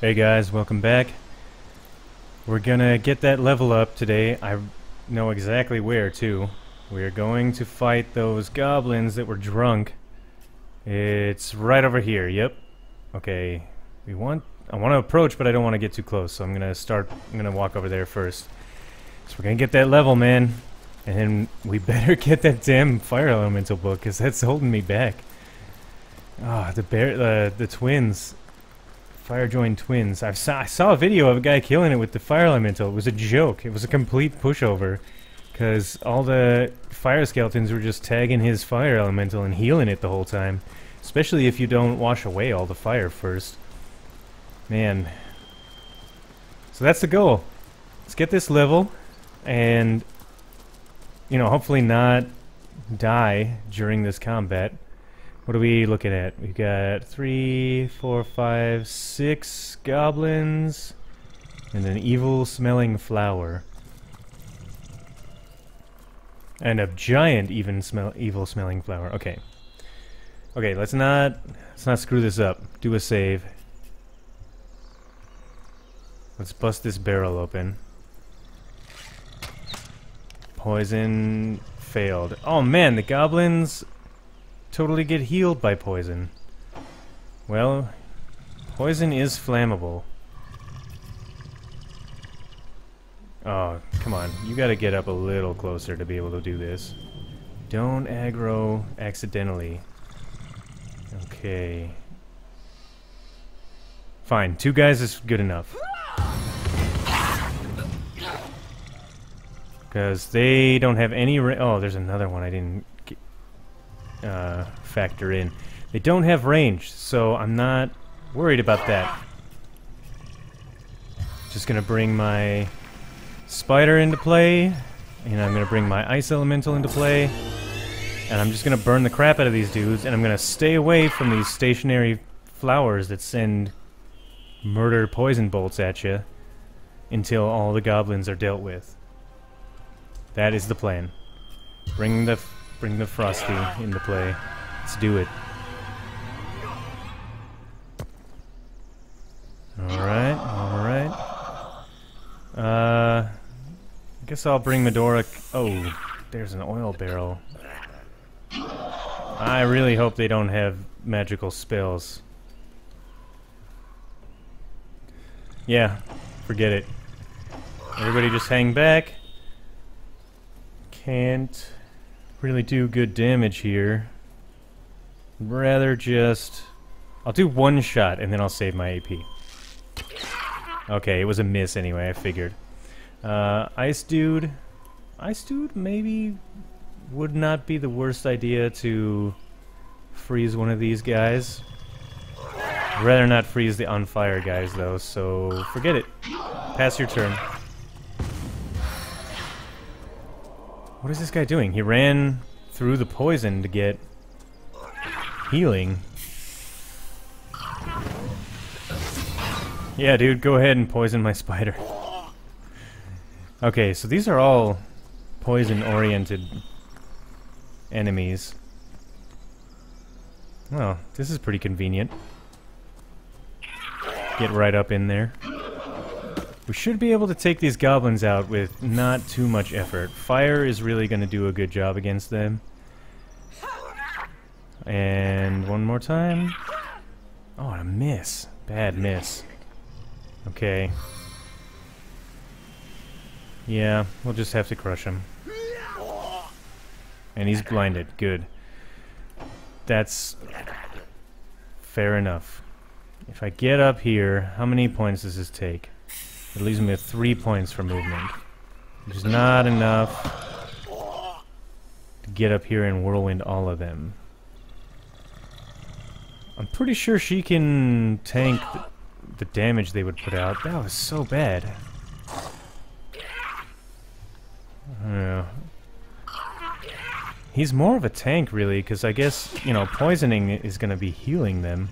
Hey guys, welcome back. We're gonna get that level up today. I know exactly where too. We're going to fight those goblins that were drunk. It's right over here, yep. Okay, we want... I want to approach, but I don't want to get too close, so I'm gonna start... I'm gonna walk over there first. So we're gonna get that level, man. And we better get that damn fire elemental book, because that's holding me back. Ah, the bear... Uh, the twins. Fire joined twins. I saw, I saw a video of a guy killing it with the fire elemental. It was a joke. It was a complete pushover. Because all the fire skeletons were just tagging his fire elemental and healing it the whole time. Especially if you don't wash away all the fire first. Man. So that's the goal. Let's get this level. And, you know, hopefully not die during this combat. What are we looking at? We've got three, four, five, six goblins and an evil smelling flower. And a giant even smell evil smelling flower. Okay. Okay, let's not let's not screw this up. Do a save. Let's bust this barrel open. Poison failed. Oh man, the goblins totally get healed by poison. Well, poison is flammable. Oh, come on. You gotta get up a little closer to be able to do this. Don't aggro accidentally. Okay. Fine, two guys is good enough. Because they don't have any... oh, there's another one I didn't uh, factor in. They don't have range, so I'm not worried about that. Just gonna bring my spider into play, and I'm gonna bring my ice elemental into play, and I'm just gonna burn the crap out of these dudes, and I'm gonna stay away from these stationary flowers that send murder poison bolts at you until all the goblins are dealt with. That is the plan. Bring the bring the frosty into play. Let's do it. Alright, alright. Uh, I guess I'll bring Madora... Oh, there's an oil barrel. I really hope they don't have magical spells. Yeah, forget it. Everybody just hang back. Can't really do good damage here. Rather just... I'll do one shot and then I'll save my AP. Okay, it was a miss anyway, I figured. Uh, Ice Dude... Ice Dude maybe would not be the worst idea to freeze one of these guys. Rather not freeze the on fire guys though, so forget it. Pass your turn. What is this guy doing? He ran through the poison to get healing. Yeah, dude, go ahead and poison my spider. Okay, so these are all poison-oriented enemies. Oh, this is pretty convenient. Get right up in there. We should be able to take these goblins out with not too much effort. Fire is really going to do a good job against them. And one more time. Oh, a miss. Bad miss. Okay. Yeah, we'll just have to crush him. And he's blinded. Good. That's fair enough. If I get up here, how many points does this take? It leaves me with three points for movement. Which is not enough to get up here and whirlwind all of them. I'm pretty sure she can tank the, the damage they would put out. That was so bad. Yeah. He's more of a tank, really, because I guess, you know, poisoning is going to be healing them.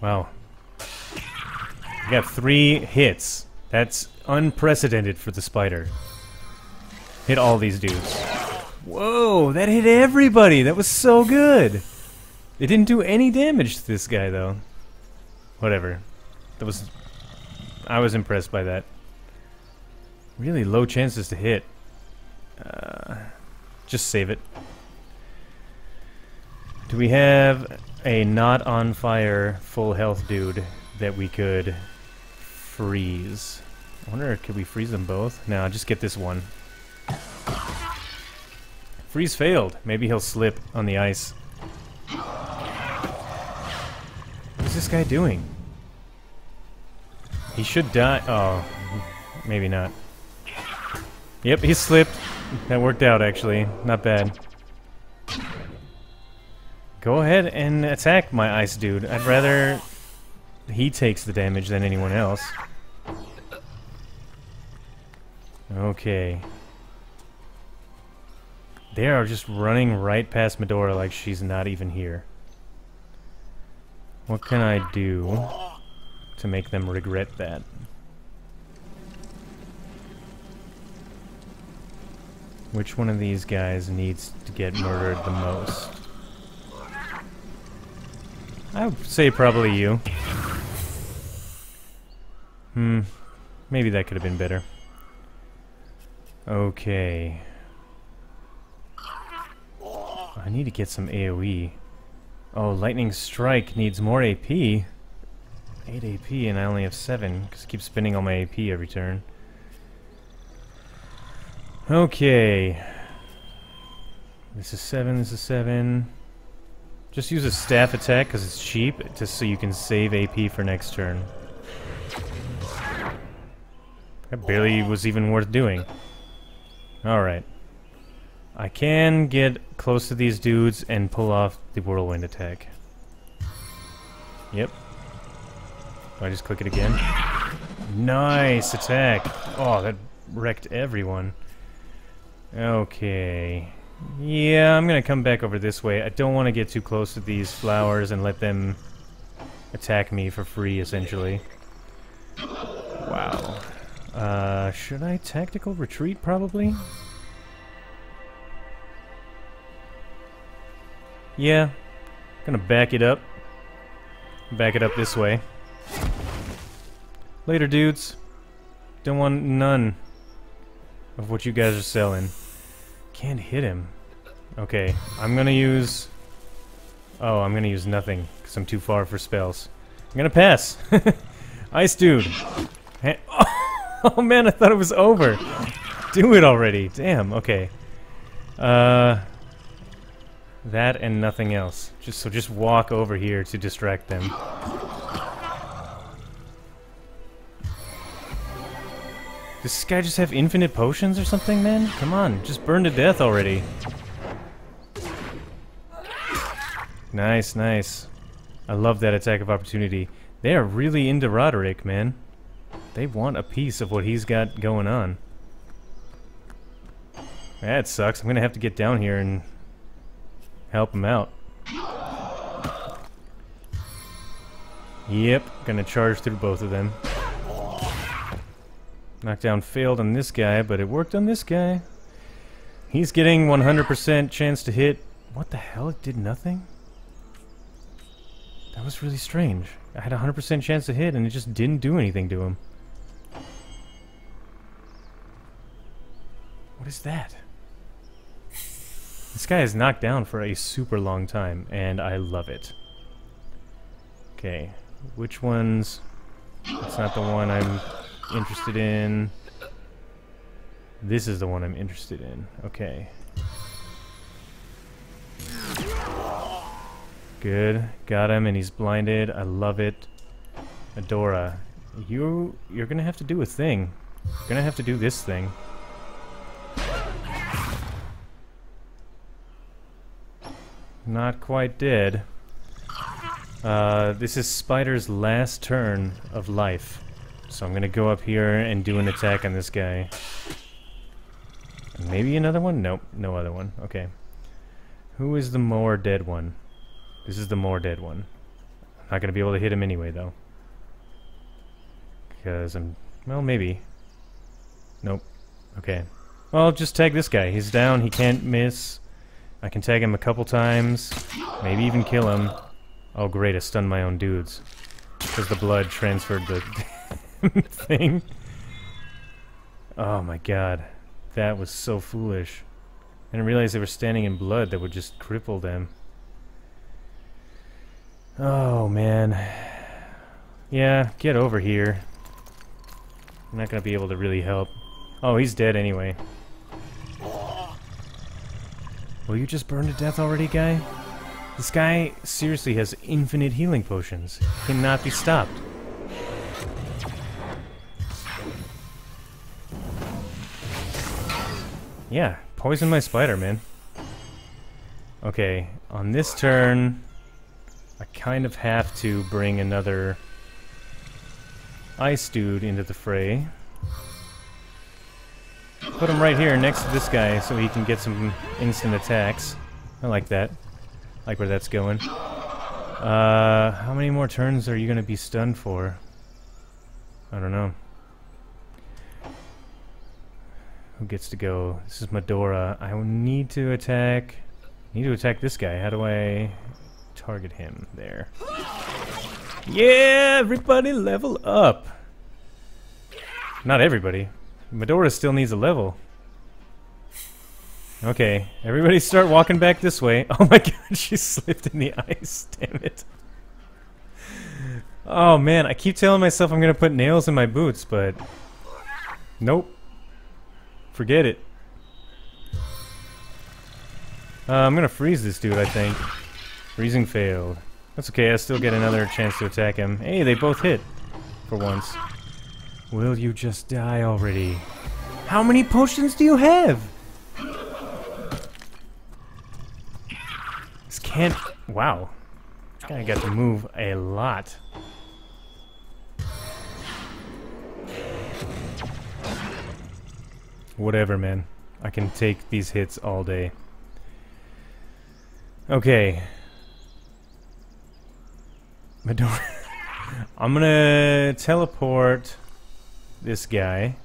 Wow. We got three hits. That's unprecedented for the spider. Hit all these dudes. Whoa, that hit everybody! That was so good! It didn't do any damage to this guy, though. Whatever. That was... I was impressed by that. Really low chances to hit. Uh, just save it. Do we have a not on fire full health dude that we could freeze? I wonder, could we freeze them both? No, just get this one. Freeze failed. Maybe he'll slip on the ice. What's this guy doing? He should die. Oh, maybe not. Yep, he slipped. That worked out, actually. Not bad. Go ahead and attack my ice dude. I'd rather he takes the damage than anyone else. Okay. They are just running right past Madora like she's not even here. What can I do to make them regret that? Which one of these guys needs to get murdered the most? I would say probably you. Hmm. Maybe that could have been better. Okay. I need to get some AoE. Oh, Lightning Strike needs more AP. 8 AP and I only have 7, because I keep spending all my AP every turn. Okay. This is 7, this is 7. Just use a staff attack because it's cheap, just so you can save AP for next turn. That barely was even worth doing. Alright. I can get close to these dudes and pull off the whirlwind attack. Yep. Do I just click it again? Nice attack! Oh, that wrecked everyone. Okay. Yeah, I'm gonna come back over this way. I don't want to get too close to these flowers and let them attack me for free, essentially. Wow. Uh, should I tactical retreat, probably? Yeah. Gonna back it up. Back it up this way. Later, dudes. Don't want none of what you guys are selling. Can't hit him. Okay, I'm gonna use... Oh, I'm gonna use nothing, because I'm too far for spells. I'm gonna pass! Ice dude! Oh man, I thought it was over! Do it already! Damn, okay. Uh... That and nothing else. Just So just walk over here to distract them. Does this guy just have infinite potions or something, man? Come on, just burn to death already. Nice, nice. I love that attack of opportunity. They are really into Roderick, man. They want a piece of what he's got going on. That sucks. I'm gonna have to get down here and help him out. Yep, gonna charge through both of them. Knockdown failed on this guy, but it worked on this guy. He's getting 100% chance to hit. What the hell? It did nothing? That was really strange. I had 100% chance to hit, and it just didn't do anything to him. What is that? This guy is knocked down for a super long time, and I love it. Okay, which ones... That's not the one I'm interested in. This is the one I'm interested in. Okay. Good. Got him, and he's blinded. I love it. Adora, you, you're gonna have to do a thing. You're gonna have to do this thing. Not quite dead. Uh, this is Spider's last turn of life. So I'm gonna go up here and do an attack on this guy. Maybe another one? Nope, no other one. Okay. Who is the more dead one? This is the more dead one. I'm not gonna be able to hit him anyway, though. Because I'm... Well, maybe. Nope. Okay. Well, just tag this guy. He's down, he can't miss. I can tag him a couple times, maybe even kill him. Oh great, I stunned my own dudes. Because the blood transferred the thing. Oh my god. That was so foolish. I didn't realize they were standing in blood that would just cripple them. Oh man. Yeah, get over here. I'm not gonna be able to really help. Oh, he's dead anyway. Will you just burn to death already, guy? This guy seriously has infinite healing potions. Cannot be stopped. Yeah, poison my spider, man. Okay, on this turn, I kind of have to bring another ice dude into the fray. Put him right here next to this guy so he can get some instant attacks. I like that. I like where that's going. Uh, how many more turns are you going to be stunned for? I don't know. Who gets to go? This is Madora. I need to attack... need to attack this guy. How do I target him there? Yeah! Everybody level up! Not everybody. Madora still needs a level. Okay, everybody start walking back this way. Oh my god, she slipped in the ice, damn it. Oh man, I keep telling myself I'm gonna put nails in my boots, but... Nope. Forget it. Uh, I'm gonna freeze this dude, I think. Freezing failed. That's okay, I still get another chance to attack him. Hey, they both hit. For once. Will you just die already? How many potions do you have? This can't... Wow. This guy got to move a lot. Whatever, man. I can take these hits all day. Okay. I'm gonna teleport this guy.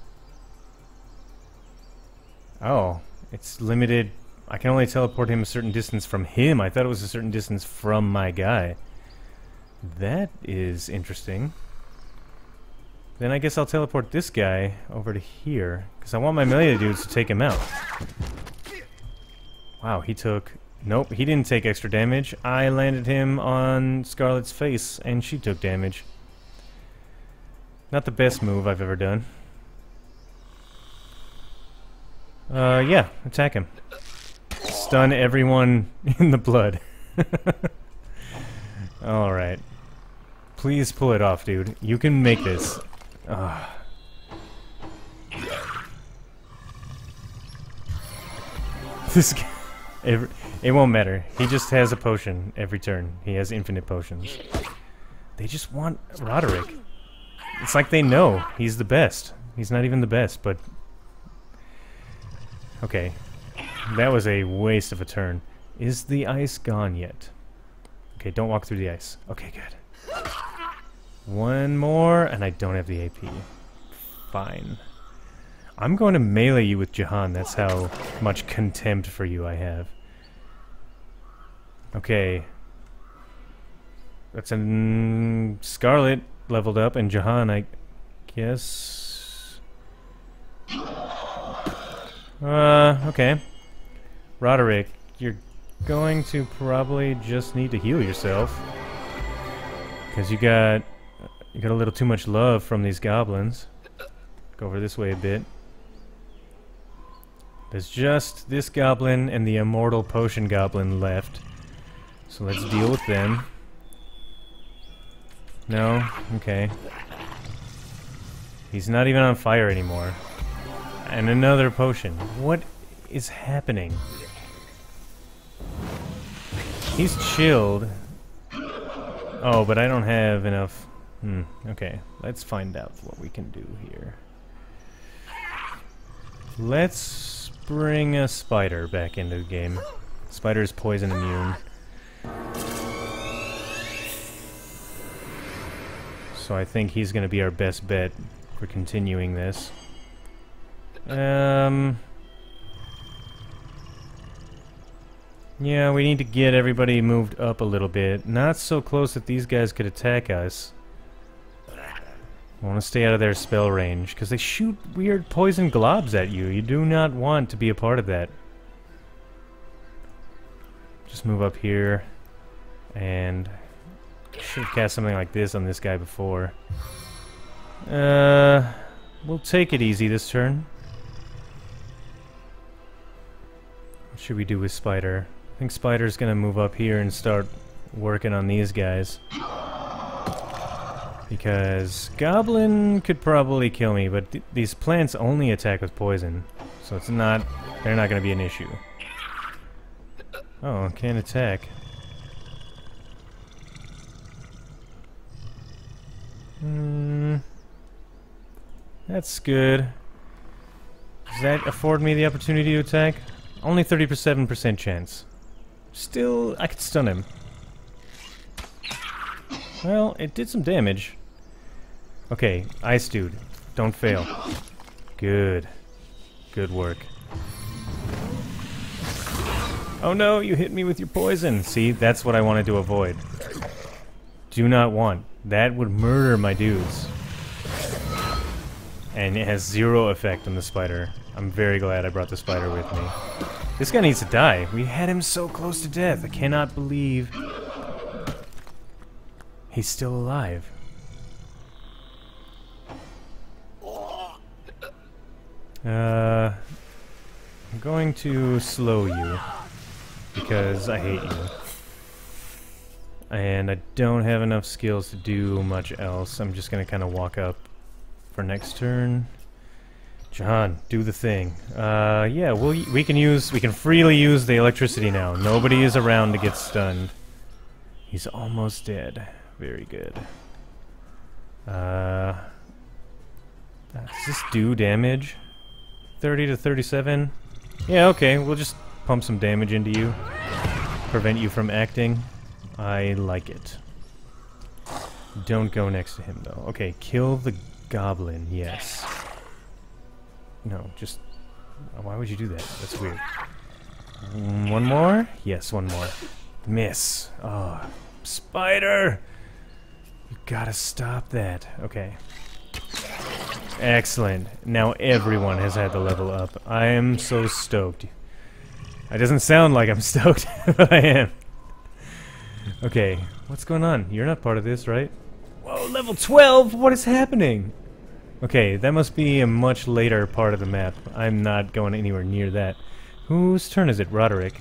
Oh, it's limited. I can only teleport him a certain distance from him. I thought it was a certain distance from my guy. That is interesting. Then I guess I'll teleport this guy over to here. Because I want my melee dudes to take him out. Wow, he took... Nope, he didn't take extra damage. I landed him on Scarlett's face, and she took damage. Not the best move I've ever done. Uh, yeah, attack him. Stun everyone in the blood. Alright. Please pull it off, dude. You can make this. Uh. This guy... It, it won't matter. He just has a potion every turn. He has infinite potions. They just want Roderick. It's like they know he's the best. He's not even the best, but... Okay. That was a waste of a turn. Is the ice gone yet? Okay, don't walk through the ice. Okay, good. One more, and I don't have the AP. Fine. I'm going to melee you with Jahan. That's how much contempt for you I have. Okay. That's a Scarlett leveled up, and Jahan, I guess... Uh, okay. Roderick, you're going to probably just need to heal yourself. Because you got... You got a little too much love from these goblins. Go over this way a bit. There's just this goblin and the immortal potion goblin left. So let's deal with them. No? Okay. He's not even on fire anymore. And another potion. What is happening? He's chilled. Oh, but I don't have enough... Hmm, okay. Let's find out what we can do here. Let's bring a spider back into the game. Spider's poison immune. So I think he's going to be our best bet for continuing this. Um... Yeah, we need to get everybody moved up a little bit. Not so close that these guys could attack us. I want to stay out of their spell range, because they shoot weird poison globs at you. You do not want to be a part of that. Just move up here, and should have cast something like this on this guy before. Uh, we'll take it easy this turn. What should we do with Spider? I think Spider's gonna move up here and start working on these guys. Because Goblin could probably kill me, but th these plants only attack with poison. So it's not... they're not gonna be an issue. Oh, can't attack. Hmm... That's good. Does that afford me the opportunity to attack? Only 37% chance. Still, I could stun him. Well, it did some damage. Okay, Ice Dude. Don't fail. Good. Good work. Oh no, you hit me with your poison! See, that's what I wanted to avoid. Do not want. That would murder my dudes. And it has zero effect on the spider. I'm very glad I brought the spider with me. This guy needs to die. We had him so close to death. I cannot believe he's still alive. Uh, I'm going to slow you because I hate you. And I don't have enough skills to do much else. I'm just gonna kind of walk up for next turn. John, do the thing. Uh, yeah, we'll, we can use, we can freely use the electricity now. Nobody is around to get stunned. He's almost dead. Very good. Uh, does this do damage? 30 to 37? Yeah, okay, we'll just pump some damage into you. Prevent you from acting. I like it. Don't go next to him, though. Okay, kill the goblin, yes. No, just... Why would you do that? That's weird. Mm, one more? Yes, one more. Miss. Oh, spider! You gotta stop that. Okay. Excellent. Now everyone has had to level up. I am so stoked. It doesn't sound like I'm stoked, but I am. Okay, what's going on? You're not part of this, right? Whoa, level 12? What is happening? Okay, that must be a much later part of the map. I'm not going anywhere near that. Whose turn is it? Roderick.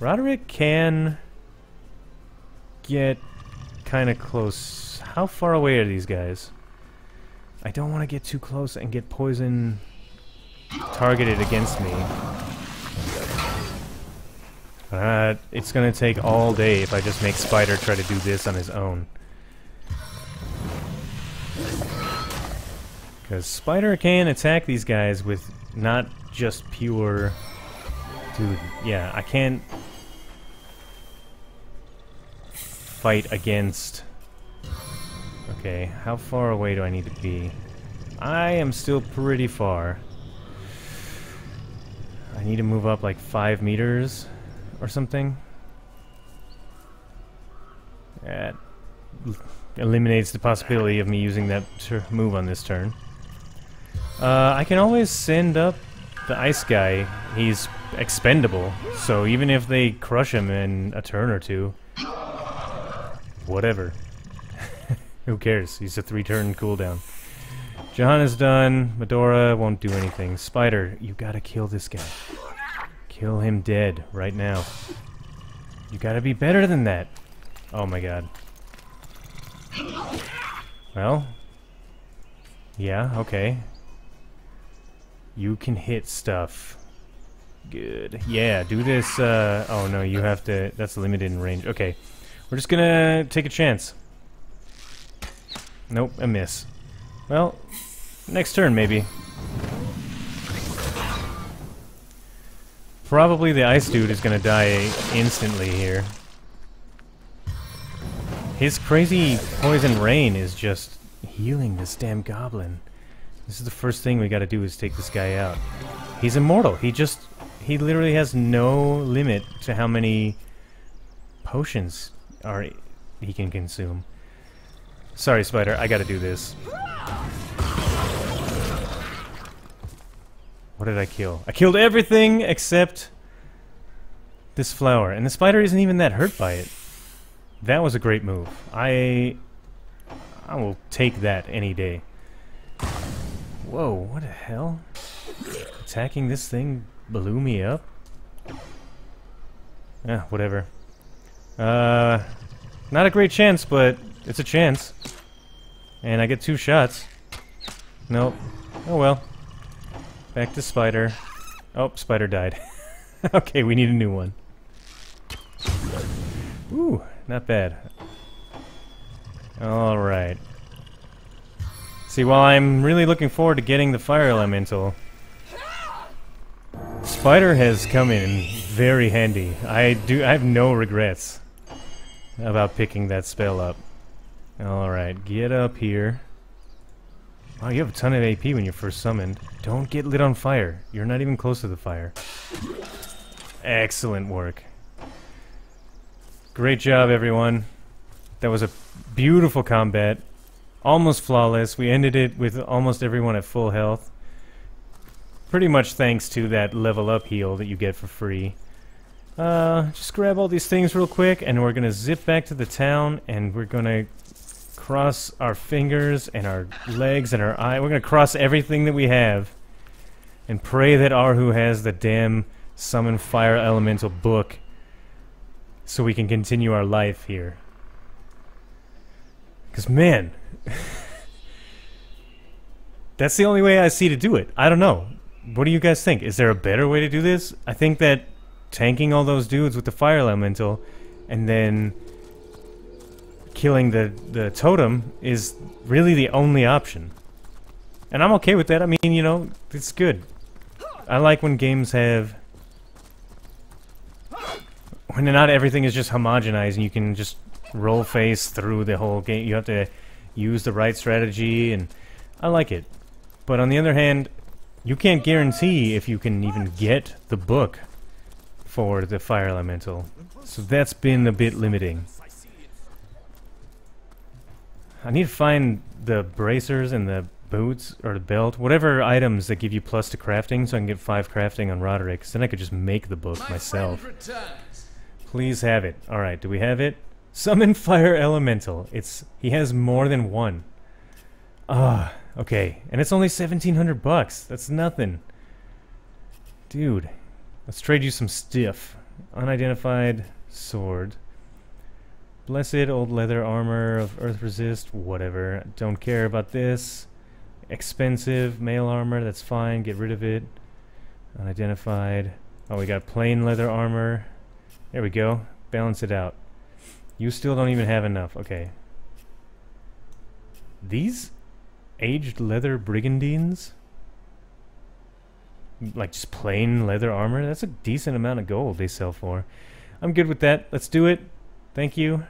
Roderick can get kind of close. How far away are these guys? I don't want to get too close and get poison targeted against me. Uh, it's gonna take all day if I just make Spider try to do this on his own. Because Spider can attack these guys with not just pure... Dude, yeah, I can't fight against... Okay, how far away do I need to be? I am still pretty far. I need to move up like five meters or something. That eliminates the possibility of me using that move on this turn. Uh, I can always send up the ice guy. He's expendable, so even if they crush him in a turn or two, whatever. Who cares? He's a three-turn cooldown. Jahan is done. Madora won't do anything. Spider, you gotta kill this guy. Kill him dead right now. You gotta be better than that. Oh my god. Well. Yeah, okay. You can hit stuff. Good. Yeah, do this, uh... Oh, no, you have to... That's limited in range. Okay. We're just gonna take a chance. Nope, a miss. Well, next turn, maybe. Probably the ice dude is gonna die instantly here. His crazy poison rain is just healing this damn goblin. This is the first thing we gotta do is take this guy out. He's immortal. He just... he literally has no limit to how many potions are he can consume. Sorry, Spider, I gotta do this. What did I kill? I killed everything except this flower. And the spider isn't even that hurt by it. That was a great move. I... I will take that any day. Whoa, what the hell? Attacking this thing blew me up? Yeah, whatever. Uh, not a great chance, but it's a chance. And I get two shots. Nope. Oh well. Back to Spider. Oh, Spider died. okay, we need a new one. Ooh, not bad. Alright. See, while I'm really looking forward to getting the Fire Elemental, Spider has come in very handy. I do I have no regrets about picking that spell up. Alright, get up here. Wow, you have a ton of AP when you're first summoned. Don't get lit on fire. You're not even close to the fire. Excellent work. Great job, everyone. That was a beautiful combat. Almost flawless. We ended it with almost everyone at full health. Pretty much thanks to that level up heal that you get for free. Uh, just grab all these things real quick, and we're gonna zip back to the town, and we're gonna cross our fingers and our legs and our eye. We're gonna cross everything that we have and pray that Arhu has the damn summon fire elemental book so we can continue our life here. Because, man, that's the only way I see to do it. I don't know. What do you guys think? Is there a better way to do this? I think that tanking all those dudes with the fire elemental and then killing the, the totem is really the only option. And I'm okay with that. I mean, you know, it's good. I like when games have... When not everything is just homogenized and you can just roll face through the whole game. You have to use the right strategy, and I like it. But on the other hand, you can't guarantee if you can even get the book for the fire elemental. So that's been a bit limiting. I need to find the bracers and the boots or the belt, whatever items that give you plus to crafting, so I can get five crafting on Roderick. then I could just make the book My myself. Please have it. All right, do we have it? Summon fire elemental. It's he has more than one. Ah, okay, and it's only seventeen hundred bucks. That's nothing, dude. Let's trade you some stiff, unidentified sword. Blessed old leather armor of earth resist, whatever. Don't care about this. Expensive mail armor, that's fine, get rid of it. Unidentified. Oh, we got plain leather armor. There we go. Balance it out. You still don't even have enough. Okay. These aged leather brigandines? Like just plain leather armor? That's a decent amount of gold they sell for. I'm good with that. Let's do it. Thank you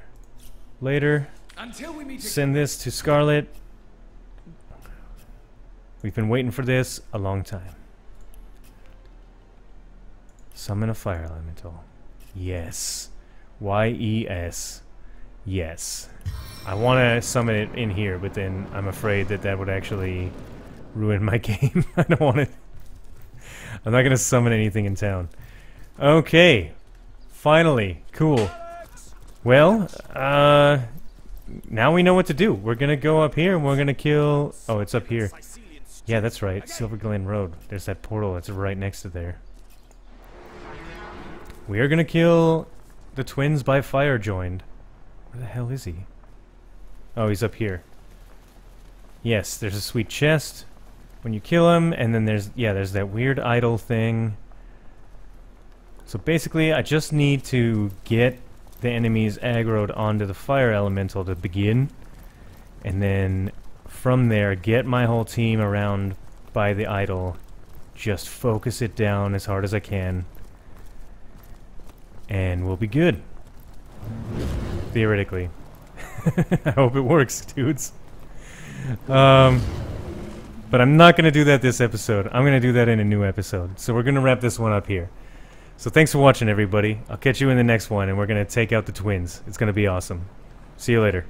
later. Until we meet Send this to Scarlett. We've been waiting for this a long time. Summon a fire elemental. Yes. Y-E-S. Yes. I want to summon it in here, but then I'm afraid that that would actually ruin my game. I don't want to... I'm not to summon anything in town. Okay. Finally. Cool. Well, uh, now we know what to do. We're gonna go up here and we're gonna kill... Oh, it's up here. Yeah, that's right. Silver Glen Road. There's that portal that's right next to there. We are gonna kill the twins by fire joined. Where the hell is he? Oh, he's up here. Yes, there's a sweet chest when you kill him, and then there's, yeah, there's that weird idol thing. So basically, I just need to get the enemies aggroed onto the fire elemental to begin. And then from there, get my whole team around by the idol. Just focus it down as hard as I can. And we'll be good. Theoretically. I hope it works, dudes. Um, but I'm not going to do that this episode. I'm going to do that in a new episode. So we're going to wrap this one up here. So thanks for watching, everybody. I'll catch you in the next one, and we're going to take out the twins. It's going to be awesome. See you later.